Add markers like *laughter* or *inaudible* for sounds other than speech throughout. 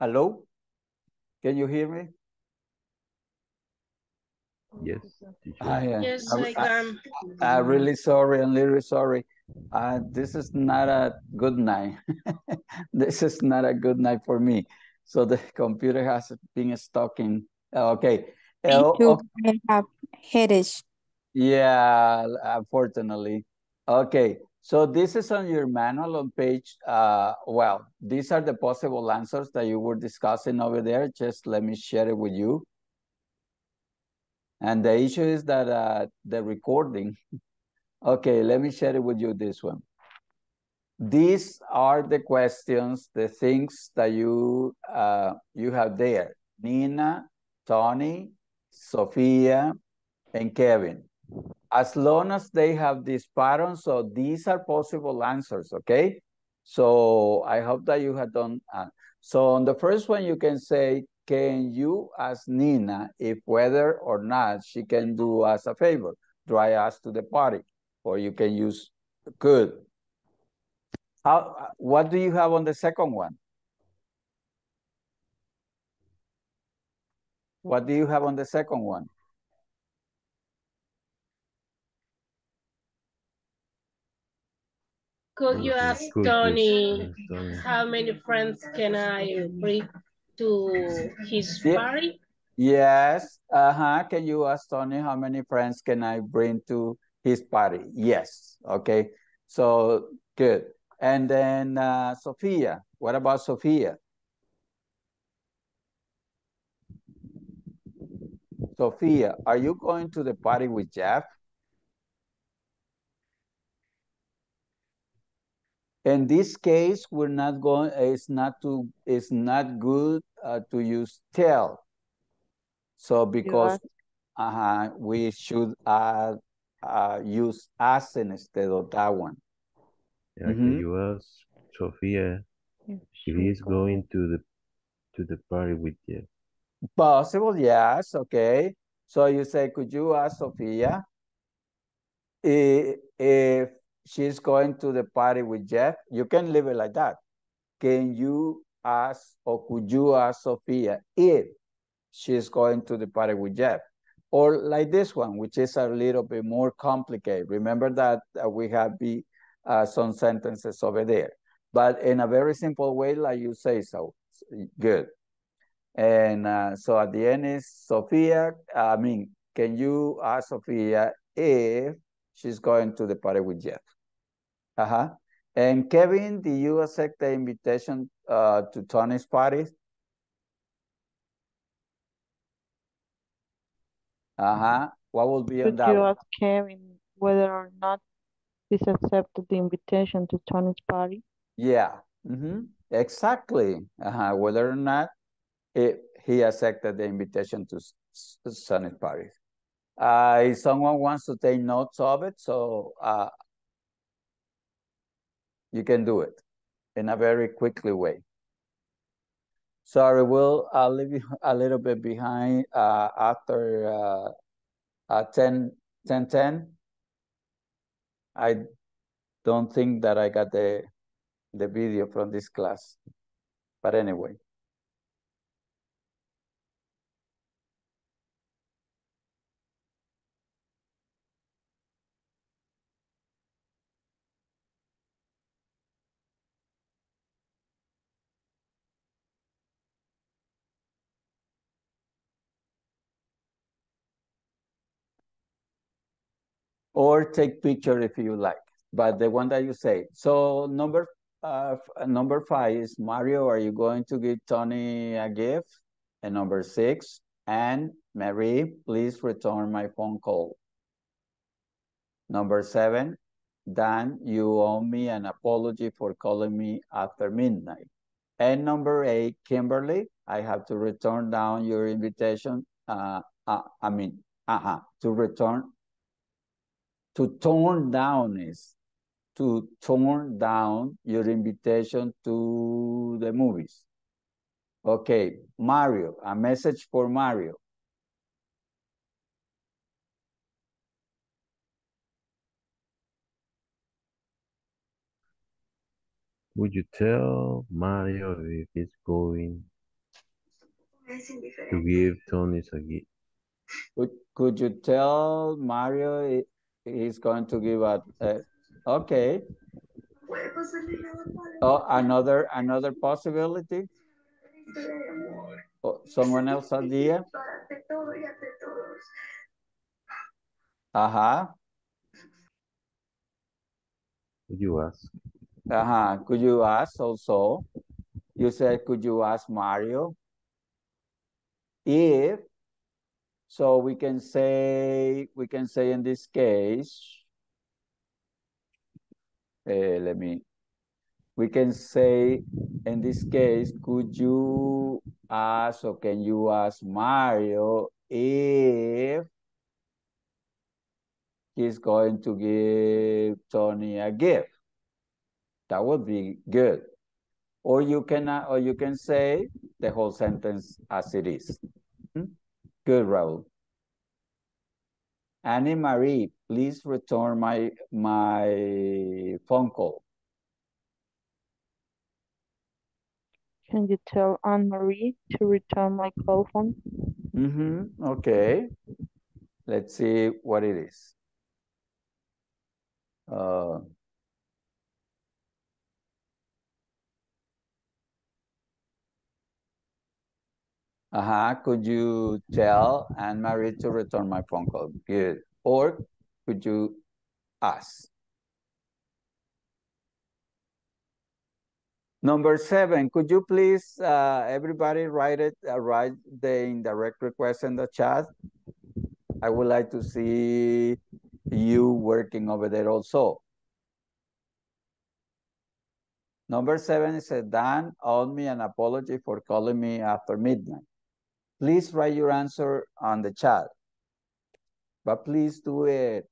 Hello? Can you hear me? Yes. Ah, yeah. Yes, I- I can. I'm really sorry, I'm really sorry. Uh, this is not a good night. *laughs* This is not a good night for me. So the *laughs* computer has been stuck in, okay. Me Oh, too. oh, I have headache. Yeah, unfortunately. Okay, so this is on your manual on page, uh, well, these are the possible answers that you were discussing over there. Just let me share it with you. And the issue is that uh, the recording, *laughs* okay, let me share it with you this one. These are the questions, the things that you uh, you have there. Nina, Tony, Sophia, and Kevin. As long as they have this pattern, so these are possible answers, okay? So I hope that you have done. Uh, so on the first one, you can say, can you ask Nina if whether or not she can do us a favor, drive us to the party? Or you can use could. How, what do you have on the second one? What do you have on the second one? Could you ask could Tony ask Tony? how many friends can I bring to his Yeah. party? Yes, uh-huh. Can you ask Tony how many friends can I bring to his party? Yes, okay. So, good. And then uh, Sophia, what about Sophia? Sophia, are you going to the party with Jeff? In this case, we're not going, it's not to, it's not good uh, to use tell. So because uh we should uh, uh, use us instead of that one. Yeah, Mhm. can you ask Sophia if is going to the to the party with you? Possible, yes, okay. So you say, could you ask Sophia i- if she's going to the party with Jeff? You can leave it like that. Can you ask or could you ask Sophia if she's going to the party with Jeff? Or like this one, which is a little bit more complicated. Remember that uh, we have uh, some sentences over there. But in a very simple way, like you say so, good. And uh, so at the end is Sophia, I mean, can you ask Sophia if she's going to the party with Jeff? Uh-huh. And Kevin, do you accept the invitation uh, to Tony's party? Uh-huh. What will be on Could you one? ask Kevin whether or not he's accepted the invitation to Tony's party? Yeah, mm-hmm. Exactly. Uh-huh. Whether or not he, he accepted the invitation to S- S- party. Uh, if someone wants to take notes of it, so uh, you can do it in a very quickly way. Sorry, we'll I'll leave you a little bit behind uh, after uh, uh, 10, 10, 10. I don't think that I got the the video from this class, but anyway. Or take picture if you like, but the one that you say. So number uh, number five is Mario, are you going to give Tony a gift? And number six, and Mary, please return my phone call. Number seven, Dan, you owe me an apology for calling me after midnight. And number eight, Kimberly, I have to return down your invitation. Uh, uh, I mean, uh-huh, to return to turn down is to turn down your invitation to the movies. Okay, Mario, a message for Mario. Would you tell Mario if he's going To give Tony's a gift. Could, could you tell Mario he's going to give a, uh, okay. Oh, another, another possibility? Oh, Someone else idea? Uh-huh, Could you ask? uh-huh. Could you ask also? You said, could you ask Mario? If, so we can say, we can say in this case, eh, let me, we can say in this case, could you ask or can you ask Mario if he's going to give Tony a gift? That would be good. Or you can, uh, or you can say the whole sentence as it is. Good, Raul. Annie Marie, please return my, my phone call. Can you tell Anne Marie to return my cell phone? Mm-hmm, okay. Let's see what it is. Uh, uh-huh, could you tell Anne Marie to return my phone call? Good. Or could you ask? Number seven, could you please, uh, everybody write it, uh, write the indirect request in the chat? I would like to see you working over there also. Number seven is a Dan owed me an apology for calling me after midnight. Please write your answer on the chat. But please do it.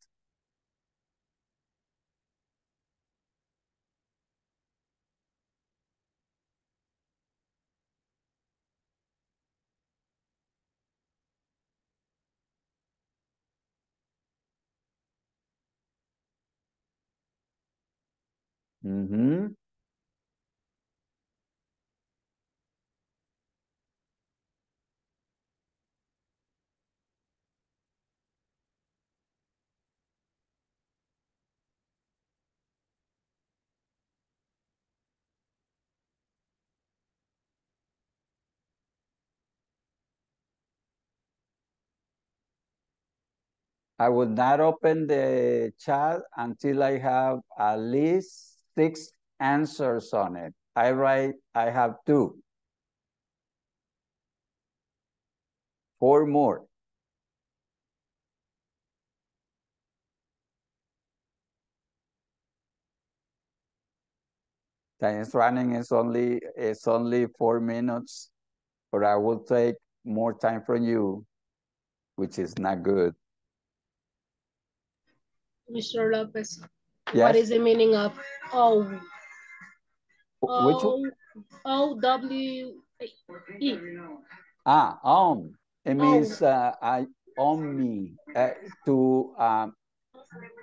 Mm-hmm. I will not open the chat until I have at least six answers on it. I write, I have two. Four more. Time is running is only, it's only four minutes, but I will take more time from you, which is not good. Mr. Lopez, Yes? what is the meaning of O? Which, O, one? O W E. ah, um, it means, uh, I, on me, uh, to, um,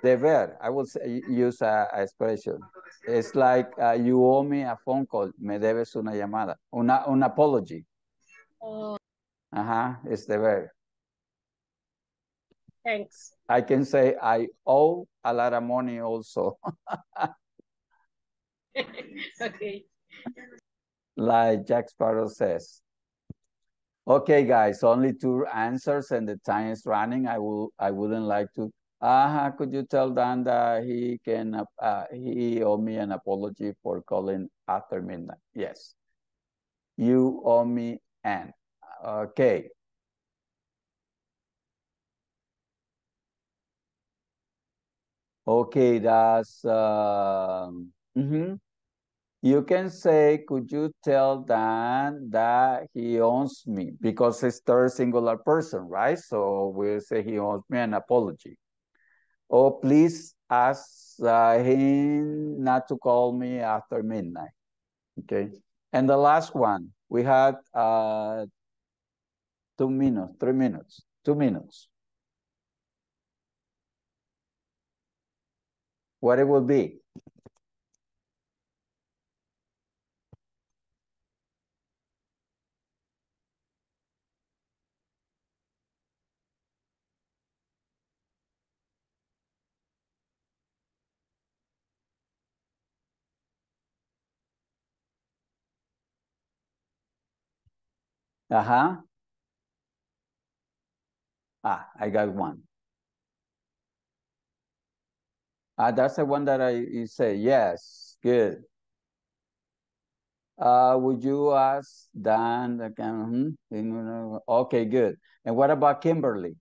deber, I will say, use a, a expression. It's like, uh, you owe me a phone call, me debes una llamada, una, un apology. Oh, Ajá, it's deber. Thanks. I can say I owe a lot of money also, *laughs* Okay. like Jack Sparrow says. Okay, guys, only two answers and the time is running. I will, I wouldn't like to. Uh, could you tell Dan that he can, uh, he owe me an apology for calling after midnight? Yes. You owe me an, okay. Okay, that's, um, mhm. You can say, could you tell Dan that he owns me? Because it's third singular person, right? So we'll say he owes me an apology. Or please ask uh, him not to call me after midnight. Okay. And the last one, we had uh, two minutes, three minutes, two minutes. what it will be. Uh -huh. Ah, I got one. Ah, that's the one that I say yes. Good. Uh, would you ask Dan? can- hmm, Okay, good. And what about Kimberly?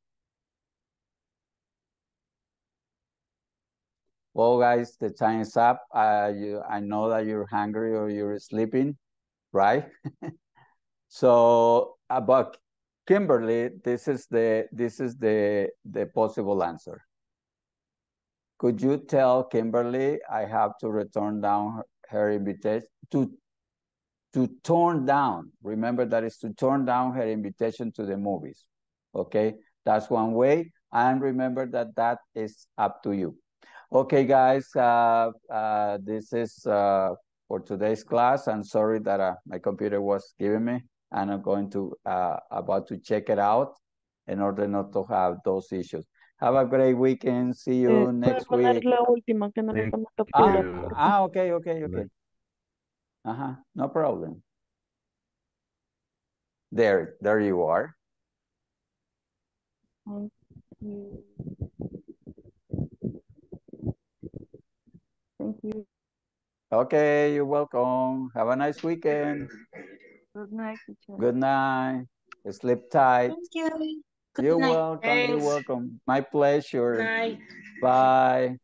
Well, guys, the time is up. Uh, you, I know that you're hungry or you're sleeping, right? *laughs* so, about Kimberly, this is the this is the the possible answer. Could you tell Kimberly I have to return down her, invitation to to turn down? Remember that is to turn down her invitation to the movies. Okay, that's one way. And remember that that is up to you. Okay, guys, uh, uh, this is uh, for today's class. I'm sorry that uh, my computer was giving me, and I'm going to uh, about to check it out in order not to have those issues. Have a great weekend. See Eh, you puede next poner week. la última que no le Thank Ah, captura. ah, okay, okay, okay. Bye. Uh-huh, no problem. There, there you are. Thank you. Thank you. Okay, you're welcome. Have a nice weekend. Good night, teacher. Good night. Sleep tight. Thank you. Good You're night. welcome. You're welcome. My pleasure. Night. Bye.